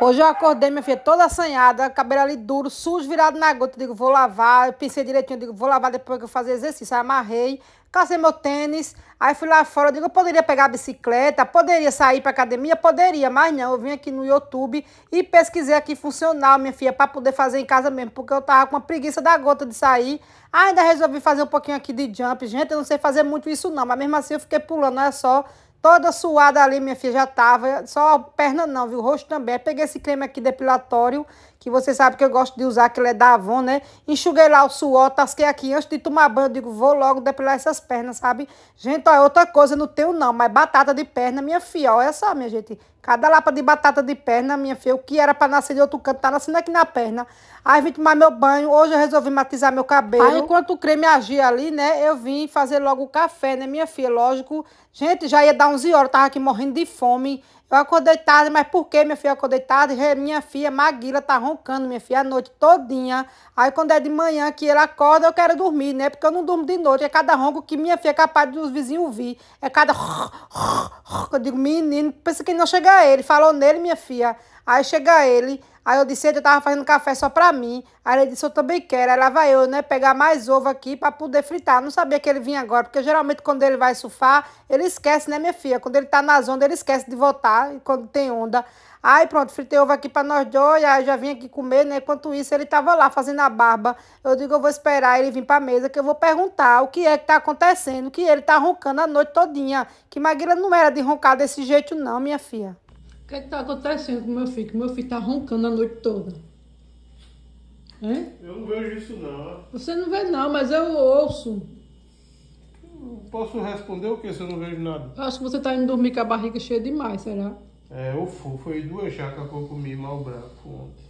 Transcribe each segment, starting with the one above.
Hoje eu acordei, minha filha, toda assanhada, cabelo ali duro, sujo, virado na gota. Digo, vou lavar. Eu pensei direitinho, digo, vou lavar depois que eu fazer exercício. Aí amarrei, cacei meu tênis. Aí fui lá fora, digo, eu poderia pegar a bicicleta, poderia sair pra academia, poderia, mas não. Eu vim aqui no YouTube e pesquisei aqui funcional, minha filha, pra poder fazer em casa mesmo, porque eu tava com uma preguiça da gota de sair. Ainda resolvi fazer um pouquinho aqui de jump. Gente, eu não sei fazer muito isso não, mas mesmo assim eu fiquei pulando, é só Toda suada ali, minha filha, já tava. Só a perna não, viu? O rosto também. Aí peguei esse creme aqui depilatório, que você sabe que eu gosto de usar, que ele é da Avon, né? Enxuguei lá o suor, tasquei aqui antes de tomar banho. Digo, vou logo depilar essas pernas, sabe? Gente, olha, outra coisa não tenho não, mas batata de perna, minha filha, olha só, minha gente. Cada lapa de batata de perna, minha filha, o que era pra nascer de outro canto, tá nascendo aqui na perna. Aí vim tomar meu banho, hoje eu resolvi matizar meu cabelo. Aí enquanto o creme agia ali, né, eu vim fazer logo o café, né, minha filha? Lógico, gente, já ia dar 11 horas, tava aqui morrendo de fome. Eu acordei tarde, mas por que minha filha acordei tarde? Minha filha Maguila tá roncando, minha filha, a noite todinha. Aí quando é de manhã que ele acorda, eu quero dormir, né? Porque eu não durmo de noite. É cada ronco que minha filha é capaz dos vizinhos ouvir. É cada... Eu digo, menino, pensa que não chega ele. Falou nele, minha filha. Aí chega ele, aí eu disse, ele tava fazendo café só pra mim. Aí ele disse, eu também quero. Aí lá vai eu, né, pegar mais ovo aqui pra poder fritar. Não sabia que ele vinha agora, porque geralmente quando ele vai surfar, ele esquece, né, minha filha? Quando ele tá nas ondas, ele esquece de voltar, quando tem onda. Aí pronto, fritei ovo aqui pra nós dois, aí já vim aqui comer, né? Enquanto isso, ele tava lá fazendo a barba. Eu digo, eu vou esperar ele vir pra mesa, que eu vou perguntar o que é que tá acontecendo, que ele tá roncando a noite todinha. Que Maguila não era de roncar desse jeito não, minha filha. O que é está acontecendo com meu filho? Que meu filho está roncando a noite toda. Hein? Eu não vejo isso não. Você não vê não, mas eu ouço. Eu posso responder o que se eu não vejo nada? Eu acho que você está indo dormir com a barriga cheia demais, será? É, eu fui. Foi duas jacas que eu comi mal branco ontem.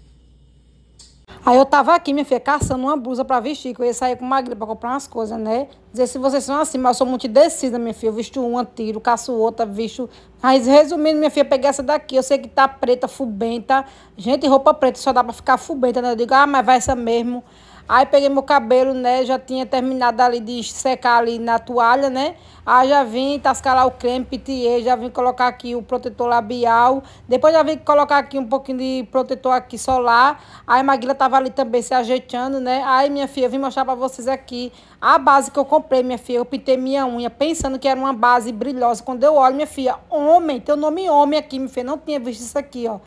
Aí eu tava aqui, minha filha, caçando uma blusa pra vestir, que eu ia sair com uma para comprar umas coisas, né? Dizer se vocês são assim, mas eu sou muito indecisa, minha filha. Eu visto uma, tiro, caço outra, visto. Mas resumindo, minha filha, peguei essa daqui. Eu sei que tá preta, fubenta. Gente, roupa preta só dá pra ficar fubenta, né? Eu digo, ah, mas vai essa mesmo. Aí peguei meu cabelo, né? Já tinha terminado ali de secar ali na toalha, né? Aí já vim tascar lá o creme, pitié, já vim colocar aqui o protetor labial. Depois já vim colocar aqui um pouquinho de protetor aqui solar. Aí a Maguila tava ali também se ajeitando, né? Aí, minha filha, eu vim mostrar pra vocês aqui a base que eu comprei, minha filha. Eu pintei minha unha pensando que era uma base brilhosa. Quando eu olho, minha filha, homem, tem o nome homem aqui, minha filha. Não tinha visto isso aqui, ó.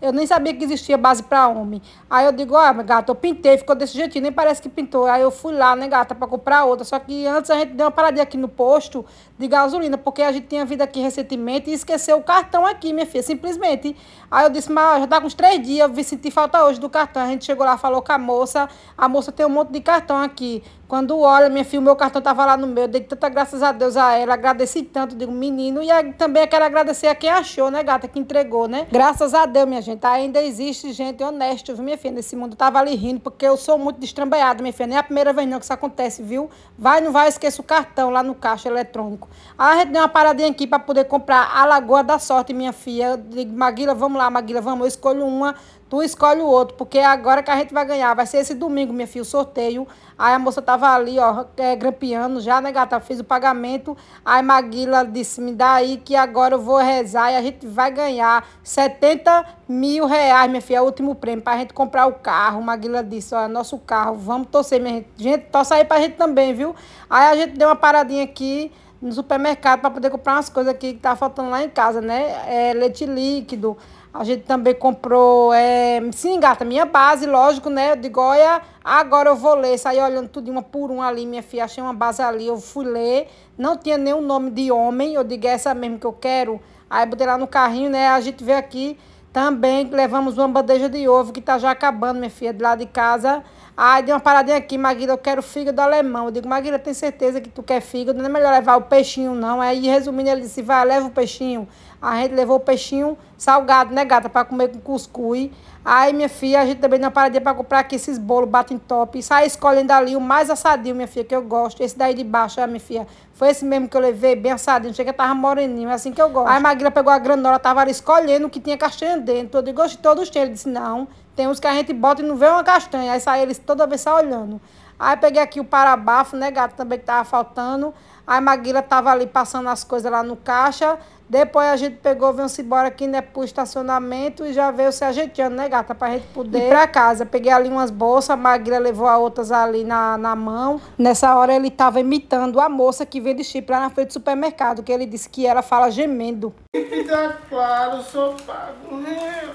Eu nem sabia que existia base para homem. Aí eu digo, ah, gata, eu pintei, ficou desse jeitinho, nem parece que pintou. Aí eu fui lá, né, gata, para comprar outra. Só que antes a gente deu uma paradinha aqui no posto de gasolina, porque a gente tinha vindo aqui recentemente e esqueceu o cartão aqui, minha filha, simplesmente. Aí eu disse, mas já tá com uns três dias, eu vi sentir falta hoje do cartão. A gente chegou lá, falou com a moça, a moça tem um monte de cartão aqui. Quando olha, minha filha, o meu cartão tava lá no meu, eu dei tanta graças a Deus a ela, agradeci tanto, digo, menino, e também quero agradecer a quem achou, né, gata, que entregou, né? Graças a Deus, minha gente, ainda existe gente honesta, viu, minha filha, nesse mundo. Tava ali rindo, porque eu sou muito destrambaiada, minha filha, nem é a primeira vez não que isso acontece, viu? Vai, não vai, esqueça o cartão lá no caixa eletrônico. Aí a gente deu uma paradinha aqui para poder comprar a Lagoa da Sorte, minha filha. Eu digo, Maguila, vamos lá, Maguila, vamos, eu escolho uma tu escolhe o outro, porque é agora que a gente vai ganhar. Vai ser esse domingo, minha filha, o sorteio. Aí a moça tava ali, ó, é, grampeando já, né, gata? Fiz o pagamento. Aí Maguila disse, me dá aí que agora eu vou rezar e a gente vai ganhar 70 mil reais, minha filha, é o último prêmio, pra gente comprar o carro. Maguila disse, ó, nosso carro, vamos torcer, minha gente. Gente, torce aí pra gente também, viu? Aí a gente deu uma paradinha aqui no supermercado para poder comprar umas coisas aqui que tá faltando lá em casa, né? É, leite líquido, a gente também comprou, é, sim, gata, minha base, lógico, né? De Goiás. Agora eu vou ler. Saí olhando tudo uma por uma ali, minha filha. Achei uma base ali, eu fui ler. Não tinha nenhum nome de homem. Eu digo, é essa mesmo que eu quero. Aí botei lá no carrinho, né? A gente veio aqui também. Levamos uma bandeja de ovo que tá já acabando, minha filha, de lá de casa. Aí deu uma paradinha aqui, Maguila, eu quero fígado alemão. Eu digo, Maguila, tem certeza que tu quer fígado? Não é melhor levar o peixinho, não. Aí, resumindo, ele disse, vai, leva o peixinho. A gente levou o peixinho salgado, né, gata, para comer com cuscuz. Aí, minha filha, a gente também não paradinha para comprar aqui esses bolos batem top. Sai escolhendo ali o mais assadinho, minha filha, que eu gosto. Esse daí de baixo, minha filha. Foi esse mesmo que eu levei, bem assadinho. Chega, tava moreninho, é assim que eu gosto. Aí, a Maguila pegou a granola, tava ali escolhendo o que tinha castanha dentro. Eu digo, todos têm. Ele disse, não, tem uns que a gente bota e não vê uma castanha. Aí sai eles toda vez só olhando. Aí peguei aqui o parabafo, né, gato, também que tava faltando. A Maguila tava ali passando as coisas lá no caixa. Depois a gente pegou, veio-se embora aqui, né, pro estacionamento e já veio se ajeitando, né, gata, pra gente poder ir pra casa. Peguei ali umas bolsas, a Maguila levou a outras ali na, na mão. Nessa hora ele tava imitando a moça que vende chip lá na frente do supermercado, que ele disse que ela fala gemendo. Fica claro, sou pago real.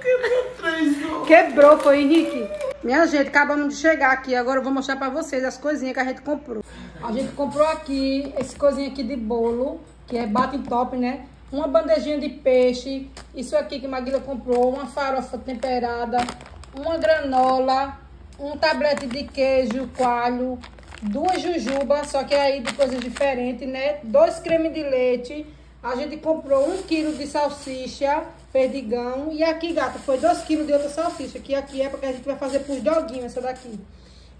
Quebrou três Quebrou, foi, Henrique. Minha gente, acabamos de chegar aqui. Agora eu vou mostrar pra vocês as coisinhas que a gente comprou. A gente comprou aqui esse coisinha aqui de bolo que é bate top, né? Uma bandejinha de peixe, isso aqui que Maguila comprou, uma farofa temperada, uma granola, um tablete de queijo, coalho, duas jujubas, só que aí de coisas diferentes, né? Dois cremes de leite, a gente comprou um quilo de salsicha, perdigão, e aqui, gata, foi dois quilos de outra salsicha, que aqui é porque a gente vai fazer pros doguinhos essa daqui.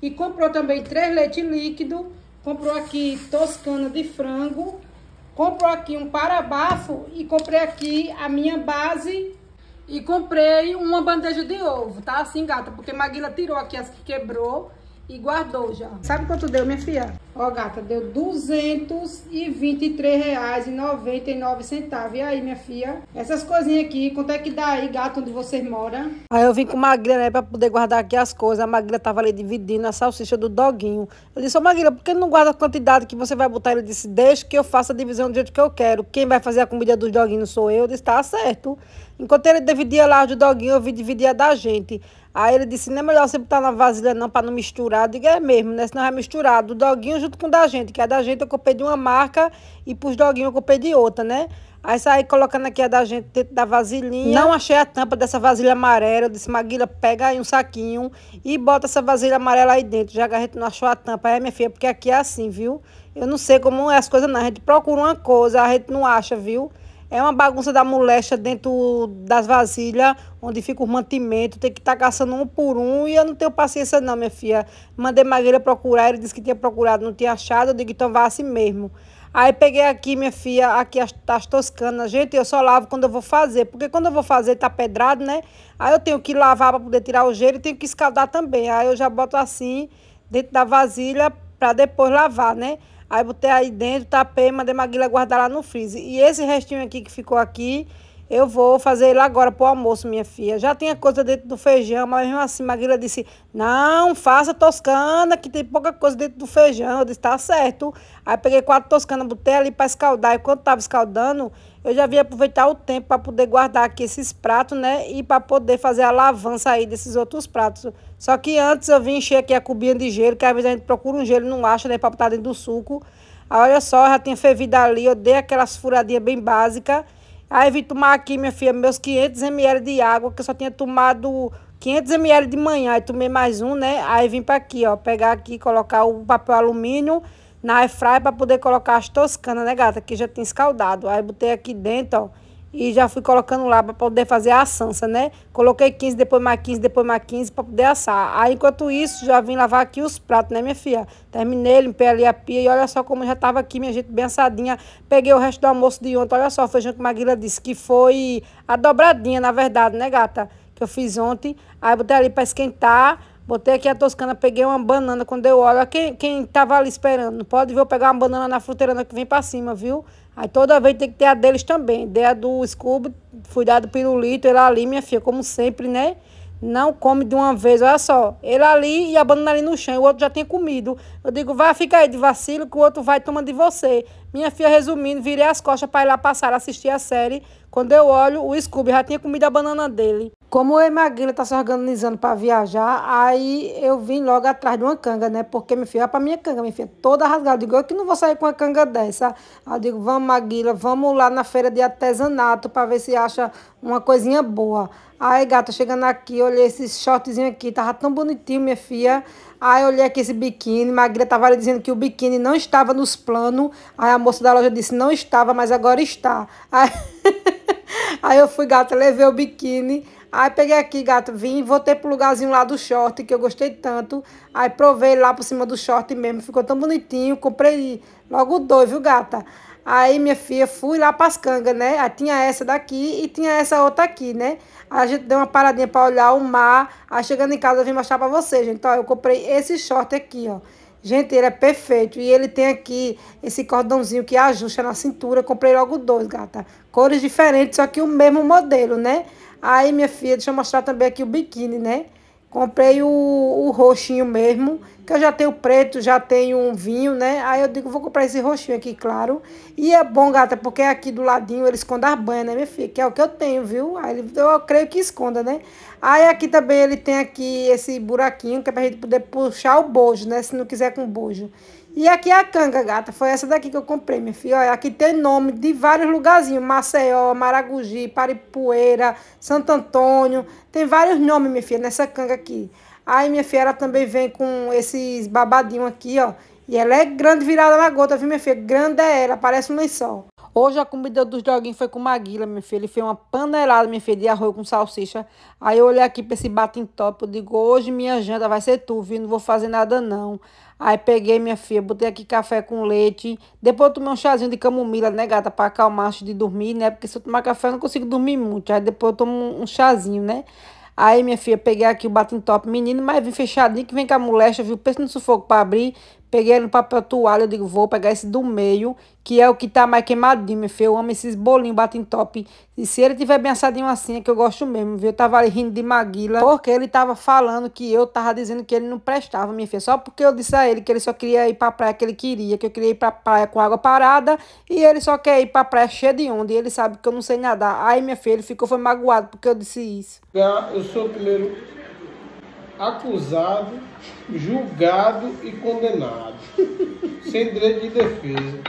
E comprou também três leite líquido, comprou aqui toscana de frango, Comprou aqui um parabafo e comprei aqui a minha base e comprei uma bandeja de ovo, tá? Assim, gata, porque Maguila tirou aqui as que quebrou e guardou já. Sabe quanto deu, minha filha? Ó, gata, deu R$ 223,99. E aí, minha filha? Essas coisinhas aqui, quanto é que dá aí, gata, onde você mora? Aí eu vim com Maguila, né, pra poder guardar aqui as coisas. A Maguila tava ali dividindo a salsicha do doguinho. Eu disse, ô Maguila, por que não guarda a quantidade que você vai botar? Ele disse, deixa que eu faça a divisão do jeito que eu quero. Quem vai fazer a comida dos doguinhos sou eu. Eu disse, tá certo. Enquanto ele dividia lá do doguinho, eu vi dividir a da gente. Aí ele disse, não é melhor você botar na vasilha não, para não misturar. Eu digo, é mesmo, né? Senão vai misturar do doguinho junto com o da gente. Que a da gente eu comprei de uma marca e pros doguinhos eu comprei de outra, né? Aí saí colocando aqui a da gente dentro da vasilhinha. Não achei a tampa dessa vasilha amarela. Eu disse, Maguila, pega aí um saquinho e bota essa vasilha amarela aí dentro. Já que a gente não achou a tampa. É, minha filha, porque aqui é assim, viu? Eu não sei como é as coisas não. A gente procura uma coisa, a gente não acha, viu? É uma bagunça da moléstia dentro das vasilhas, onde fica o mantimento. Tem que estar tá caçando um por um. E eu não tenho paciência, não, minha filha. Mandei Maguila procurar. Ele disse que tinha procurado, não tinha achado. Eu digo, então vá assim mesmo. Aí peguei aqui, minha filha, aqui as, as toscanas. Gente, eu só lavo quando eu vou fazer. Porque quando eu vou fazer, tá pedrado, né? Aí eu tenho que lavar para poder tirar o gelo e tenho que escaldar também. Aí eu já boto assim, dentro da vasilha, para depois lavar, né? Aí botei aí dentro, tapei, mandei Maguila guardar lá no freezer. E esse restinho aqui que ficou aqui, eu vou fazer ele agora pro almoço, minha filha. Já tinha coisa dentro do feijão, mas mesmo assim, Maguila disse, não, faça toscana, que tem pouca coisa dentro do feijão. Eu disse, tá certo. Aí peguei quatro toscanas, botei ali para escaldar. E quando tava escaldando, eu já vim aproveitar o tempo para poder guardar aqui esses pratos, né? E para poder fazer a lavança aí desses outros pratos. Só que antes eu vim encher aqui a cubinha de gelo, que às vezes a gente procura um gelo não acha, né? Para botar dentro do suco. Aí, olha só, já tinha fervido ali, eu dei aquelas furadinhas bem básicas. Aí vim tomar aqui, minha filha, meus 500 ml de água, que eu só tinha tomado 500 ml de manhã. Aí tomei mais um, né? Aí vim para aqui, ó, pegar aqui, colocar o papel alumínio na airfryer para poder colocar as toscanas, né, gata? Que já tinha escaldado. Aí botei aqui dentro, ó, e já fui colocando lá para poder fazer a assança, né? Coloquei 15, depois mais 15, depois mais 15 para poder assar. Aí, enquanto isso, já vim lavar aqui os pratos, né, minha filha? Terminei, limpei ali a pia e olha só como já tava aqui, minha gente, bem assadinha. Peguei o resto do almoço de ontem, olha só, o feijão que Maguila disse que foi a dobradinha, na verdade, né, gata? Que eu fiz ontem. Aí botei ali para esquentar. Botei aqui a toscana, peguei uma banana quando eu olho. Quem, quem tava ali esperando, pode ver eu pegar uma banana na fruteirana que vem para cima, viu? Aí toda vez tem que ter a deles também. Dei a do Scooby, fui dar do pirulito, ele ali, minha filha, como sempre, né? Não come de uma vez, olha só. Ele ali e a banana ali no chão, o outro já tinha comido. Eu digo, vai ficar aí de vacilo que o outro vai tomando de você. Minha filha, resumindo, virei as costas para ir lá passar, assistir a série. Quando eu olho, o Scooby já tinha comido a banana dele. Como eu e Maguila tá se organizando para viajar, aí eu vim logo atrás de uma canga, né? Porque minha filha, para minha canga, minha filha, toda rasgada. Eu digo, eu que não vou sair com uma canga dessa. Aí eu digo, vamos, Maguila, vamos lá na feira de artesanato para ver se acha uma coisinha boa. Aí, gata, chegando aqui, olhei esse shortzinho aqui, tava tão bonitinho, minha filha. Aí olhei aqui esse biquíni, Maguila tava ali dizendo que o biquíni não estava nos planos. Aí a moça da loja disse, não estava, mas agora está. Aí, aí eu fui, gata, levei o biquíni. Aí peguei aqui, gato, vim, voltei pro lugarzinho lá do short, que eu gostei tanto. Aí provei lá por cima do short mesmo, ficou tão bonitinho. Comprei logo dois, viu, gata? Aí, minha filha, fui lá pras cangas, né? Aí tinha essa daqui e tinha essa outra aqui, né? Aí a gente deu uma paradinha pra olhar o mar. Aí chegando em casa eu vim mostrar pra vocês, gente. Ó, eu comprei esse short aqui, ó. Gente, ele é perfeito. E ele tem aqui esse cordãozinho que ajusta na cintura. Eu comprei logo dois, gata. Cores diferentes, só que o mesmo modelo, né? Aí, minha filha, deixa eu mostrar também aqui o biquíni, né? Comprei o, o roxinho mesmo, que eu já tenho preto, já tenho um vinho, né? Aí eu digo, vou comprar esse roxinho aqui, claro. E é bom, gata, porque aqui do ladinho ele esconde as banhas, né, minha filha? Que é o que eu tenho, viu? Aí eu creio que esconda, né? Aí aqui também ele tem aqui esse buraquinho, que é pra gente poder puxar o bojo, né? Se não quiser com bojo. E aqui a canga, gata, foi essa daqui que eu comprei, minha filha. Olha, aqui tem nome de vários lugarzinhos. Maceió, Maragogi, Paripueira, Santo Antônio. Tem vários nomes, minha filha, nessa canga aqui. Aí, minha filha, ela também vem com esses babadinhos aqui, ó. E ela é grande virada na gota, viu, minha filha? Grande é ela, parece um lençol. Hoje a comida dos joguinhos foi com Maguila, minha filha. Ele fez uma panelada, minha filha, de arroz com salsicha. Aí eu olhei aqui pra esse batem top. Eu digo, hoje minha janta vai ser tu, viu? Não vou fazer nada, não. Aí peguei minha filha, botei aqui café com leite. Depois eu tomei um chazinho de camomila, né, gata? Pra acalmar antes de dormir, né? Porque se eu tomar café eu não consigo dormir muito. Aí depois eu tomo um chazinho, né? Aí, minha filha, peguei aqui o batem top menino, mas vim fechadinho, que vem com a moléstia, viu? Pensa no sufoco pra abrir. Peguei no papel toalha, eu digo, vou pegar esse do meio, que é o que tá mais queimadinho, meu filho. Eu amo esses bolinhos batem top. E se ele tiver bem assadinho assim, é que eu gosto mesmo, viu? Eu tava ali rindo de Maguila, porque ele tava falando que eu tava dizendo que ele não prestava, minha filha. Só porque eu disse a ele que ele só queria ir pra praia que ele queria, que eu queria ir pra praia com água parada, e ele só quer ir pra praia cheia de onda, e ele sabe que eu não sei nadar. Aí, minha filha, ele ficou foi magoado porque eu disse isso. Eu sou o primeiro acusado, julgado e condenado. sem direito de defesa.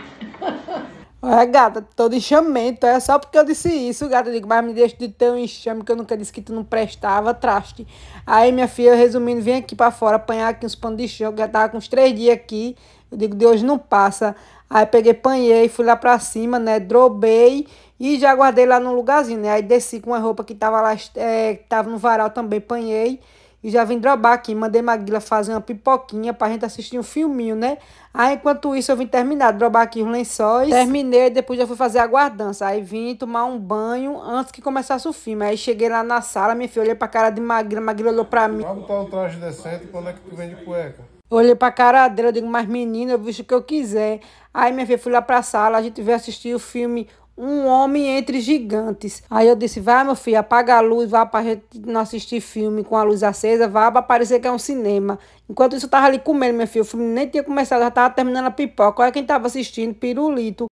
É, gata, todo enxamento. É só porque eu disse isso, gata. Eu digo, mas me deixa de ter um enxame que eu nunca disse que tu não prestava, traste. Aí, minha filha, resumindo, vem aqui pra fora apanhar aqui uns panos de chão, que já tava com uns três dias aqui. Eu digo, de hoje não passa. Aí peguei, panhei, fui lá pra cima, né? Drobei e já guardei lá num lugarzinho, né? Aí desci com a roupa que tava lá, é, tava no varal também, panhei. E já vim drobar aqui, mandei Maguila fazer uma pipoquinha pra gente assistir um filminho, né? Aí, enquanto isso, eu vim terminar, drobar aqui os lençóis. Terminei, depois já fui fazer a guardança. Aí vim tomar um banho antes que começasse o filme. Aí cheguei lá na sala, minha filha, olhei pra cara de Maguila, Maguila olhou pra mim. Vai botar um traje decente, quando é que tu vem de cueca? Olhei pra cara dela, eu digo, mas menina, eu visto o que eu quiser. Aí, minha filha, fui lá pra sala, a gente veio assistir o filme um homem entre gigantes. Aí eu disse: vai, meu filho, apaga a luz, vá para gente não assistir filme com a luz acesa, vá para parecer que é um cinema. Enquanto isso, eu tava ali comendo, meu filho. O filme nem tinha começado, já tava terminando a pipoca. Olha quem tava assistindo, pirulito.